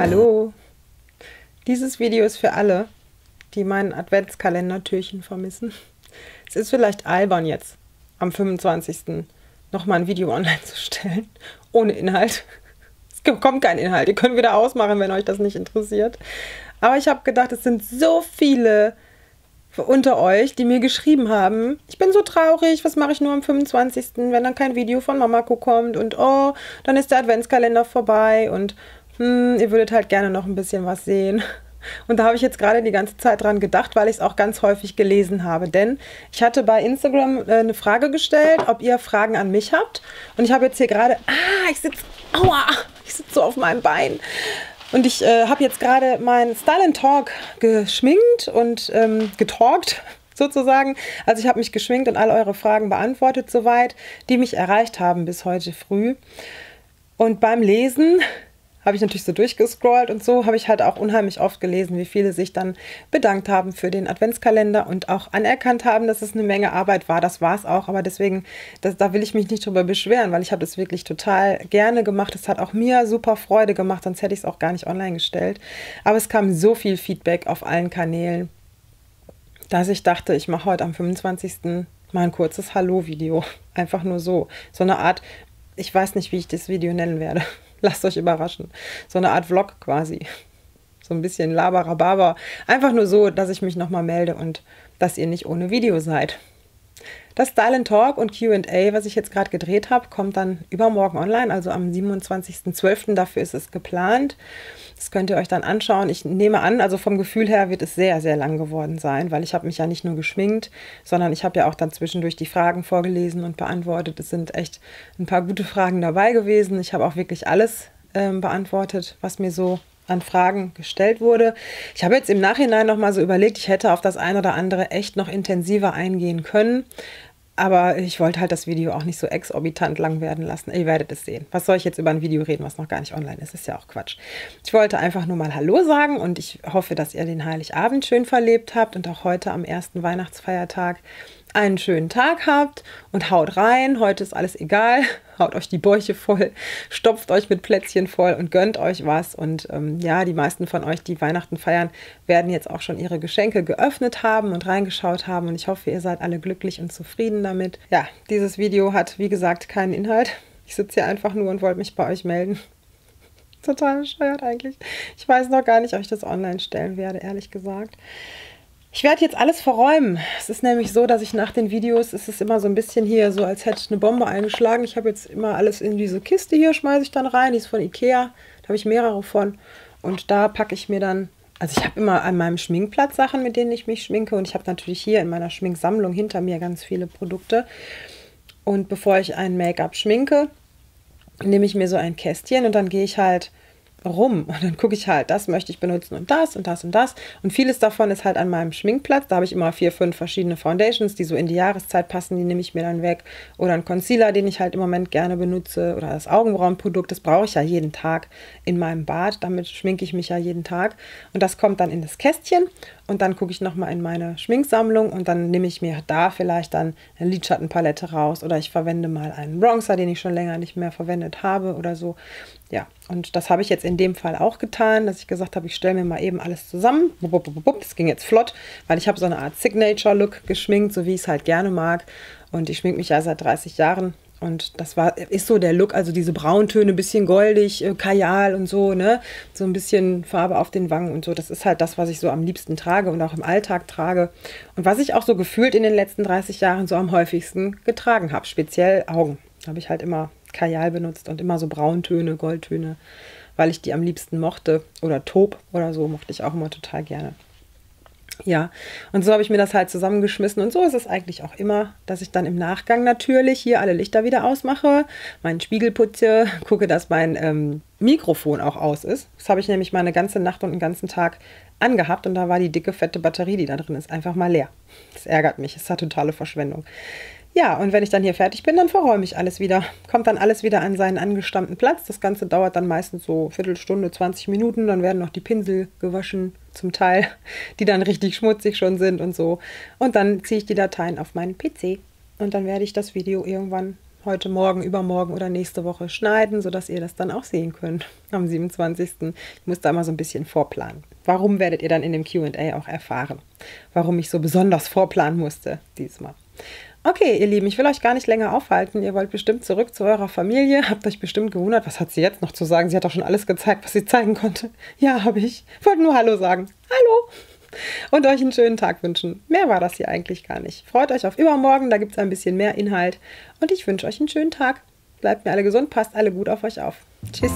Hallo. Dieses Video ist für alle, die meinen Adventskalender-Türchen vermissen. Es ist vielleicht albern jetzt, am 25. nochmal ein Video online zu stellen, ohne Inhalt. Es kommt kein Inhalt. Ihr könnt wieder ausmachen, wenn euch das nicht interessiert. Aber ich habe gedacht, es sind so viele unter euch, die mir geschrieben haben, ich bin so traurig, was mache ich nur am 25., wenn dann kein Video von Mamako kommt und oh, dann ist der Adventskalender vorbei und hm, ihr würdet halt gerne noch ein bisschen was sehen. Und da habe ich jetzt gerade die ganze Zeit dran gedacht, weil ich es auch ganz häufig gelesen habe. Denn ich hatte bei Instagram äh, eine Frage gestellt, ob ihr Fragen an mich habt. Und ich habe jetzt hier gerade, ah, ich sitze, aua, ich sitze so auf meinem Bein. Und ich äh, habe jetzt gerade mein Style and Talk geschminkt und ähm, getalkt sozusagen. Also ich habe mich geschminkt und all eure Fragen beantwortet soweit, die mich erreicht haben bis heute früh. Und beim Lesen habe ich natürlich so durchgescrollt und so habe ich halt auch unheimlich oft gelesen, wie viele sich dann bedankt haben für den Adventskalender und auch anerkannt haben, dass es eine Menge Arbeit war. Das war es auch, aber deswegen, das, da will ich mich nicht drüber beschweren, weil ich habe das wirklich total gerne gemacht. Es hat auch mir super Freude gemacht, sonst hätte ich es auch gar nicht online gestellt. Aber es kam so viel Feedback auf allen Kanälen, dass ich dachte, ich mache heute am 25. mal ein kurzes Hallo-Video. Einfach nur so. So eine Art, ich weiß nicht, wie ich das Video nennen werde. Lasst euch überraschen. So eine Art Vlog quasi. So ein bisschen Labarababa. Einfach nur so, dass ich mich nochmal melde und dass ihr nicht ohne Video seid. Das Style Talk und QA, was ich jetzt gerade gedreht habe, kommt dann übermorgen online, also am 27.12. Dafür ist es geplant. Das könnt ihr euch dann anschauen. Ich nehme an, also vom Gefühl her wird es sehr, sehr lang geworden sein, weil ich habe mich ja nicht nur geschminkt, sondern ich habe ja auch dann zwischendurch die Fragen vorgelesen und beantwortet. Es sind echt ein paar gute Fragen dabei gewesen. Ich habe auch wirklich alles ähm, beantwortet, was mir so an Fragen gestellt wurde. Ich habe jetzt im Nachhinein noch mal so überlegt, ich hätte auf das eine oder andere echt noch intensiver eingehen können. Aber ich wollte halt das Video auch nicht so exorbitant lang werden lassen. Ihr werdet es sehen. Was soll ich jetzt über ein Video reden, was noch gar nicht online ist? Ist ja auch Quatsch. Ich wollte einfach nur mal Hallo sagen und ich hoffe, dass ihr den Heiligabend schön verlebt habt und auch heute am ersten Weihnachtsfeiertag einen schönen Tag habt und haut rein. Heute ist alles egal. Haut euch die Bäuche voll, stopft euch mit Plätzchen voll und gönnt euch was. Und ähm, ja, die meisten von euch, die Weihnachten feiern, werden jetzt auch schon ihre Geschenke geöffnet haben und reingeschaut haben. Und ich hoffe, ihr seid alle glücklich und zufrieden damit. Ja, dieses Video hat, wie gesagt, keinen Inhalt. Ich sitze hier einfach nur und wollte mich bei euch melden. Total bescheuert eigentlich. Ich weiß noch gar nicht, ob ich das online stellen werde, ehrlich gesagt. Ich werde jetzt alles verräumen. Es ist nämlich so, dass ich nach den Videos, es ist immer so ein bisschen hier so, als hätte eine Bombe eingeschlagen. Ich habe jetzt immer alles in diese Kiste hier, schmeiße ich dann rein. Die ist von Ikea. Da habe ich mehrere von. Und da packe ich mir dann, also ich habe immer an meinem Schminkplatz Sachen, mit denen ich mich schminke. Und ich habe natürlich hier in meiner Schminksammlung hinter mir ganz viele Produkte. Und bevor ich ein Make-up schminke, nehme ich mir so ein Kästchen und dann gehe ich halt rum. Und dann gucke ich halt, das möchte ich benutzen und das und das und das. Und vieles davon ist halt an meinem Schminkplatz, da habe ich immer vier, fünf verschiedene Foundations, die so in die Jahreszeit passen, die nehme ich mir dann weg. Oder ein Concealer, den ich halt im Moment gerne benutze. Oder das Augenbrauenprodukt, das brauche ich ja jeden Tag in meinem Bad, damit schminke ich mich ja jeden Tag. Und das kommt dann in das Kästchen und dann gucke ich nochmal in meine Schminksammlung und dann nehme ich mir da vielleicht dann eine Lidschattenpalette raus oder ich verwende mal einen Bronzer, den ich schon länger nicht mehr verwendet habe oder so. Ja, und das habe ich jetzt in dem Fall auch getan, dass ich gesagt habe, ich stelle mir mal eben alles zusammen. Das ging jetzt flott, weil ich habe so eine Art Signature-Look geschminkt, so wie ich es halt gerne mag. Und ich schminke mich ja seit 30 Jahren und das war, ist so der Look, also diese Brauntöne, bisschen goldig, äh, Kajal und so, ne? So ein bisschen Farbe auf den Wangen und so. Das ist halt das, was ich so am liebsten trage und auch im Alltag trage. Und was ich auch so gefühlt in den letzten 30 Jahren so am häufigsten getragen habe. Speziell Augen. Habe ich halt immer Kajal benutzt und immer so Brauntöne, Goldtöne, weil ich die am liebsten mochte. Oder Taub oder so mochte ich auch immer total gerne. Ja, und so habe ich mir das halt zusammengeschmissen. Und so ist es eigentlich auch immer, dass ich dann im Nachgang natürlich hier alle Lichter wieder ausmache, meinen Spiegel putze, gucke, dass mein ähm, Mikrofon auch aus ist. Das habe ich nämlich mal eine ganze Nacht und einen ganzen Tag angehabt und da war die dicke, fette Batterie, die da drin ist, einfach mal leer. Das ärgert mich, das ist eine totale Verschwendung. Ja, und wenn ich dann hier fertig bin, dann verräume ich alles wieder. Kommt dann alles wieder an seinen angestammten Platz. Das Ganze dauert dann meistens so Viertelstunde, 20 Minuten. Dann werden noch die Pinsel gewaschen, zum Teil, die dann richtig schmutzig schon sind und so. Und dann ziehe ich die Dateien auf meinen PC. Und dann werde ich das Video irgendwann heute Morgen, übermorgen oder nächste Woche schneiden, sodass ihr das dann auch sehen könnt am 27. Ich muss da mal so ein bisschen vorplanen. Warum werdet ihr dann in dem QA auch erfahren? Warum ich so besonders vorplanen musste diesmal. Okay, ihr Lieben, ich will euch gar nicht länger aufhalten. Ihr wollt bestimmt zurück zu eurer Familie. Habt euch bestimmt gewundert, was hat sie jetzt noch zu sagen? Sie hat doch schon alles gezeigt, was sie zeigen konnte. Ja, habe ich. Wollte nur Hallo sagen. Hallo! Und euch einen schönen Tag wünschen. Mehr war das hier eigentlich gar nicht. Freut euch auf übermorgen, da gibt es ein bisschen mehr Inhalt. Und ich wünsche euch einen schönen Tag. Bleibt mir alle gesund, passt alle gut auf euch auf. Tschüss.